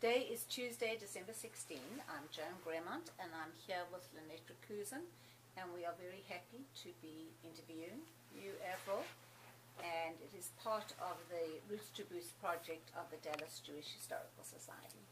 Today is Tuesday, December 16. I'm Joan Gremont and I'm here with Lynette Rakusen and we are very happy to be interviewing you, Avrille. And it is part of the Roots to Boost project of the Dallas Jewish Historical Society.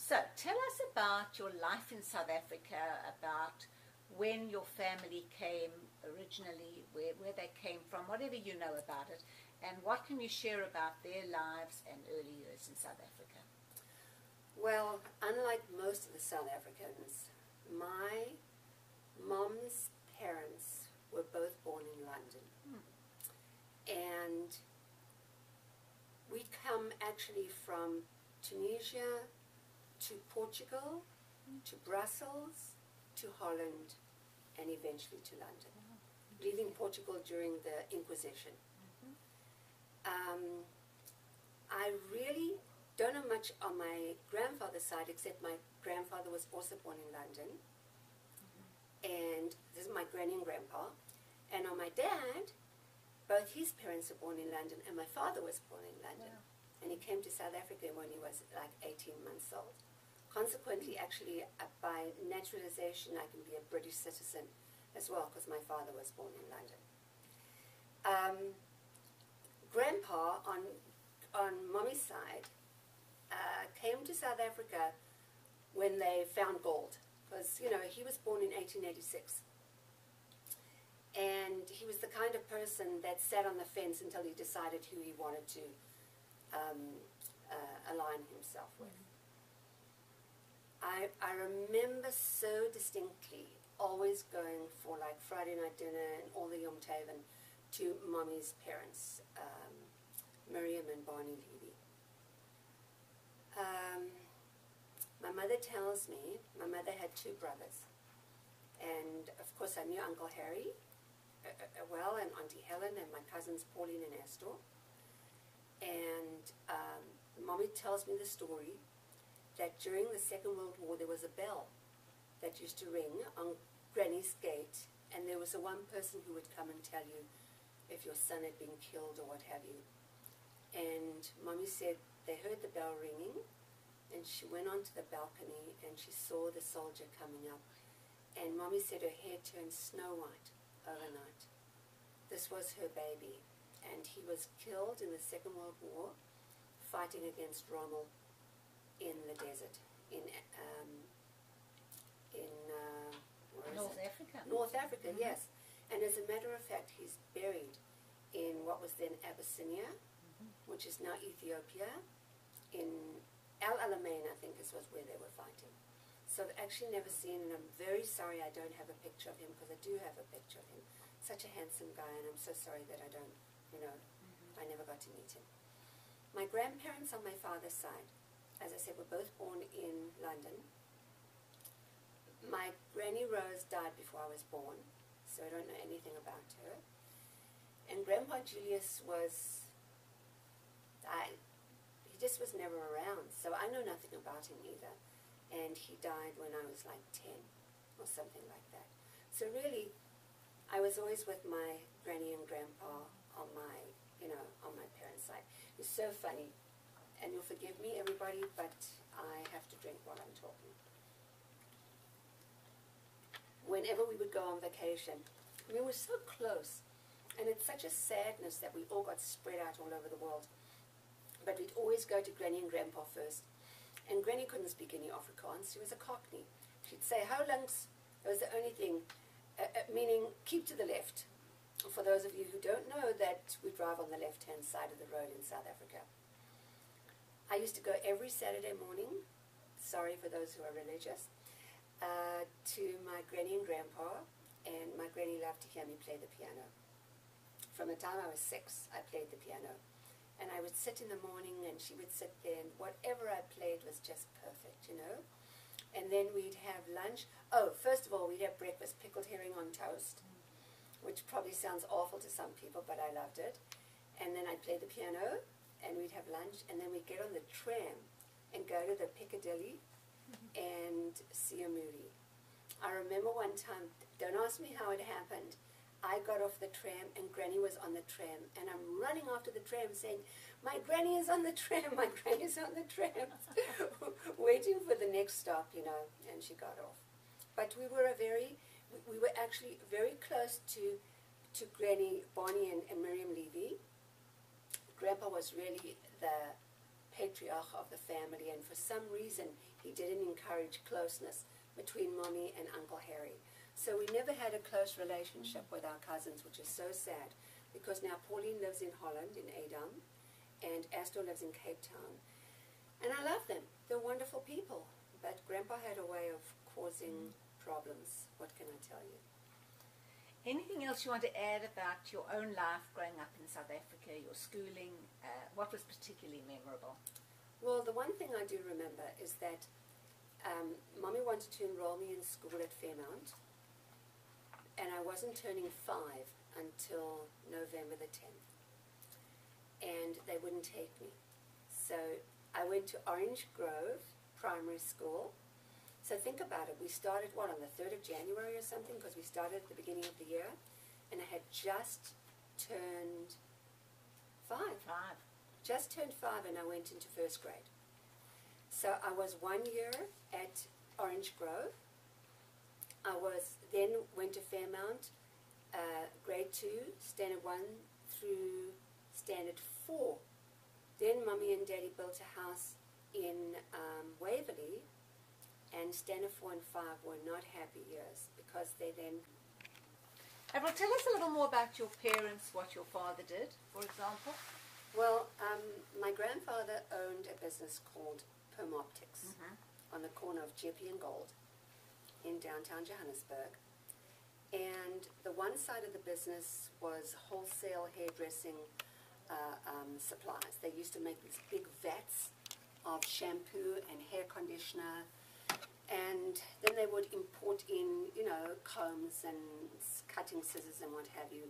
So tell us about your life in South Africa, about when your family came originally, where, where they came from, whatever you know about it, and what can you share about their lives and early years in South Africa? Well, unlike most of the South Africans, my mom's parents were both born in London. And we come actually from Tunisia to Portugal, to Brussels, to Holland, and eventually to London, leaving Portugal during the Inquisition. Mm -hmm. um, I really don't know much on my grandfather's side, except my grandfather was also born in London. Mm-hmm. And this is my granny and grandpa. And on my dad, both his parents were born in London, and my father was born in London. And he came to South Africa when he was like 18 months old. Consequently, actually, uh, by naturalization, I can be a British citizen as well, because my father was born in London. Um, grandpa, on, on mommy's side, uh, came to South Africa when they found gold. Because, you know, he was born in 1886. And he was the kind of person that sat on the fence until he decided who he wanted to um, uh, align himself with. I, I remember so distinctly always going for like Friday night dinner and all the Yom Tov to mommy's parents, um, Miriam and Barney Levy. Um, my mother tells me my mother had two brothers. And of course, I knew Uncle Harry uh, uh, well, and Auntie Helen, and my cousins Pauline and Astor. And um, mommy tells me the story that during the Second World War there was a bell that used to ring on Granny's gate, and there was a one person who would come and tell you if your son had been killed or what have you. And mommy said they heard the bell ringing, and she went onto the balcony and she saw the soldier coming up. And mommy said her hair turned snow white overnight. This was her baby, and he was killed in the Second World War fighting against Rommel in the desert in um, in uh, North Africa. North Africa, mm -hmm. yes. And as a matter of fact, he's buried in what was then Abyssinia, which is now Ethiopia, in El Alamein, I think this was where they were fighting. So I've actually never seen, and I'm very sorry I don't have a picture of him, because I do have a picture of him. Such a handsome guy, and I'm so sorry that I don't, you know, mm -hmm. I never got to meet him. My grandparents on my father's side, as I said, were both born in London. My granny Rose died before I was born, so I don't know anything about her. And Grandpa Julius was I, he just was never around. So I know nothing about him either. And he died when I was like 10 or something like that. So really, I was always with my granny and grandpa on my, you know, on my parents' side. It's so funny. And you'll forgive me, everybody, but I have to drink while I'm talking. Whenever we would go on vacation, we were so close. And it's such a sadness that we all got spread out all over the world. But we'd always go to Granny and Grandpa first. And Granny couldn't speak any Afrikaans. She was a Cockney. She'd say, how langs, that was the only thing, uh, uh, meaning keep to the left. For those of you who don't know that we drive on the left-hand side of the road in South Africa. I used to go every Saturday morning, sorry for those who are religious, uh, to my granny and grandpa, and my granny loved to hear me play the piano. From the time I was six, I played the piano and I would sit in the morning and she would sit there and whatever I played was just perfect, you know. And then we'd have lunch. Oh, first of all, we'd have breakfast, pickled herring on toast, which probably sounds awful to some people, but I loved it. And then I'd play the piano and we'd have lunch and then we'd get on the tram and go to the Piccadilly and see a movie. I remember one time, don't ask me how it happened, I got off the tram and Granny was on the tram, and I'm running after the tram saying, "My Granny is on the tram! My Granny is on the tram!" waiting for the next stop, you know. And she got off. But we were a very, we were actually very close to, to Granny Bonnie and, and Miriam Levy. Grandpa was really the patriarch of the family, and for some reason, he didn't encourage closeness between mommy and Uncle Harry. So we never had a close relationship with our cousins, which is so sad because now Pauline lives in Holland, in Edam, and Astor lives in Cape Town. And I love them. They're wonderful people. But Grandpa had a way of causing problems. What can I tell you? Anything else you want to add about your own life growing up in South Africa, your schooling? Uh, what was particularly memorable? Well, the one thing I do remember is that um, Mommy wanted to enroll me in school at Fairmount, and I wasn't turning five until November the 10th. And they wouldn't take me. So I went to Orange Grove Primary School. So think about it. We started, what, on the 3rd of January or something? Because we started at the beginning of the year. And I had just turned five. Five. Just turned five and I went into first grade. So I was one year at Orange Grove. I was then went to Fairmount, uh, grade two, standard one through standard four. Then mummy and daddy built a house in um, Waverley, and standard four and five were not happy years because they then. Avrille, tell us a little more about your parents, what your father did, for example. Well, um, my grandfather owned a business called Perm Optics Mhm. on the corner of Jeppe and Gold in downtown Johannesburg. And the one side of the business was wholesale hairdressing uh, um, supplies. They used to make these big vats of shampoo and hair conditioner. And then they would import in, you know, combs and cutting scissors and what have you.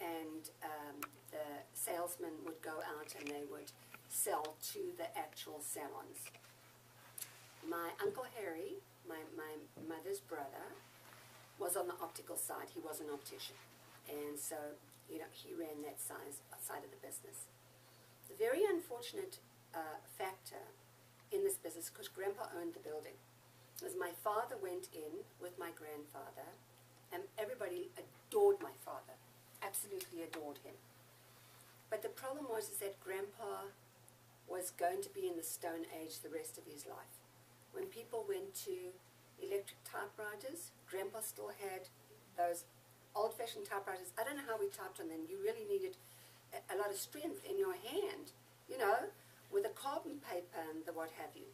And um, the salesmen would go out and they would sell to the actual salons. My Uncle Harry, my, my mother's brother, was on the optical side. He was an optician. And so, you know, he ran that size, side of the business. The very unfortunate uh, factor in this business, because Grandpa owned the building, was my father went in with my grandfather, and everybody adored my father, absolutely adored him. But the problem was is that Grandpa was going to be in the Stone Age the rest of his life. When people went to electric typewriters, Grandpa still had those old-fashioned typewriters. I don't know how we typed on them. You really needed a, a lot of strength in your hand, you know, with the carbon paper and the what have you.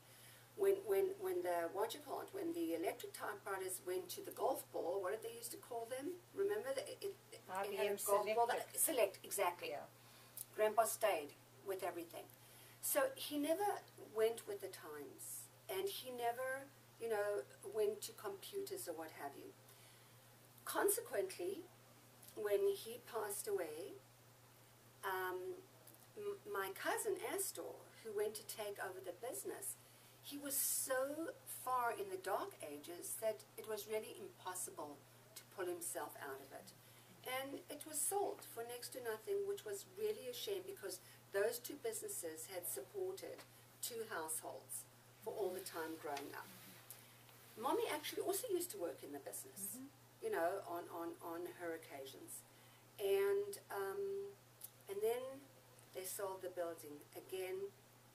When, when, when the, what you call it, when the electric typewriters went to the golf ball, what did they used to call them? Remember? The, it, it, it had golf ball that- select, exactly. Yeah. Grandpa stayed with everything. So he never went with the times, and he never, you know, went to computers or what have you. Consequently, when he passed away, um, my cousin Astor, who went to take over the business, he was so far in the dark ages that it was really impossible to pull himself out of it. And it was sold for next to nothing, which was really a shame because those two businesses had supported two households for all the time growing up. Mommy actually also used to work in the business, you know, on, on, on her occasions. And, um, and then they sold the building. Again,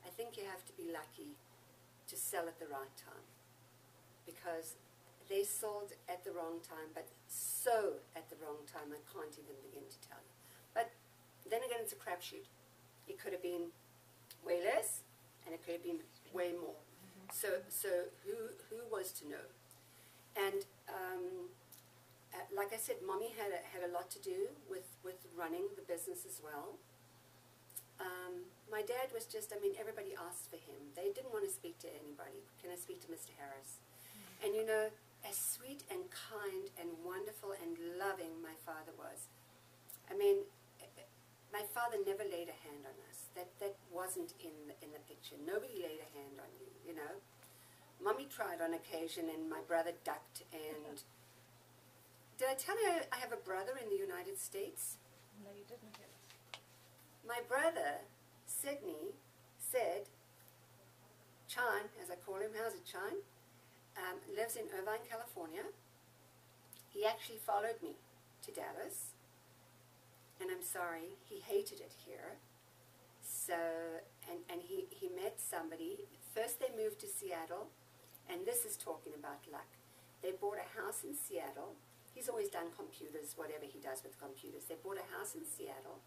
I think you have to be lucky to sell at the right time because they sold at the wrong time, but so at the wrong time, I can't even begin to tell you. But then again, it's a crapshoot. It could have been way less, and it could have been way more. So, so who who was to know? And um, uh, like I said, mommy had a, had a lot to do with with running the business as well. Um, my dad was just, I mean, everybody asked for him. They didn't want to speak to anybody. Can I speak to Mr. Harris? And you know, as sweet and kind and wonderful and loving my father was. I mean, eh, eh, my father never laid a hand on us. That that wasn't in the, in the picture. Nobody laid a hand on you, you know. Mummy tried on occasion, and my brother ducked and Did I tell you I have a brother in the United States? No, you didn't. My brother, Sydney, said, Chan, as I call him, how's it, Chan? Um, lives in Irvine, California. He actually followed me to Dallas, and I'm sorry, he hated it here. So, and, and he, he met somebody. First, they moved to Seattle, and this is talking about luck. They bought a house in Seattle. He's always done computers, whatever he does with computers. They bought a house in Seattle,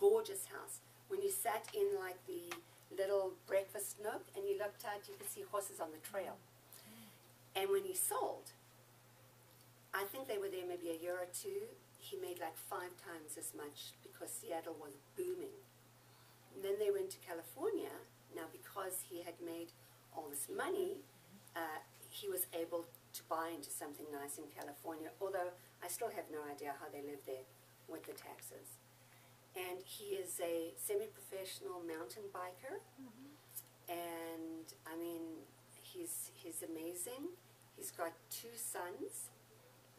gorgeous house. When you sat in like the little breakfast nook and you looked out, you could see horses on the trail. And when he sold, I think they were there maybe a year or two. He made like five times as much because Seattle was booming. And then they went to California. Now, because he had made all this money, uh, he was able to buy into something nice in California, although I still have no idea how they live there with the taxes. And he is a semi professional mountain biker. And I mean, he's, he's amazing. He's got two sons.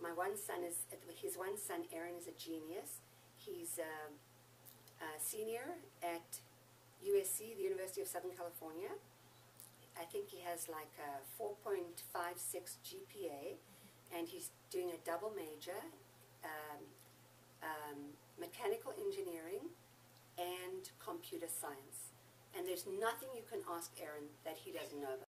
My one son is, his one son, Aaron, is a genius. He's a, a senior at USC, the University of Southern California. I think he has like a 4.56 GPA, and he's doing a double major, um, um, mechanical engineering and computer science. And there's nothing you can ask Aaron that he doesn't know about.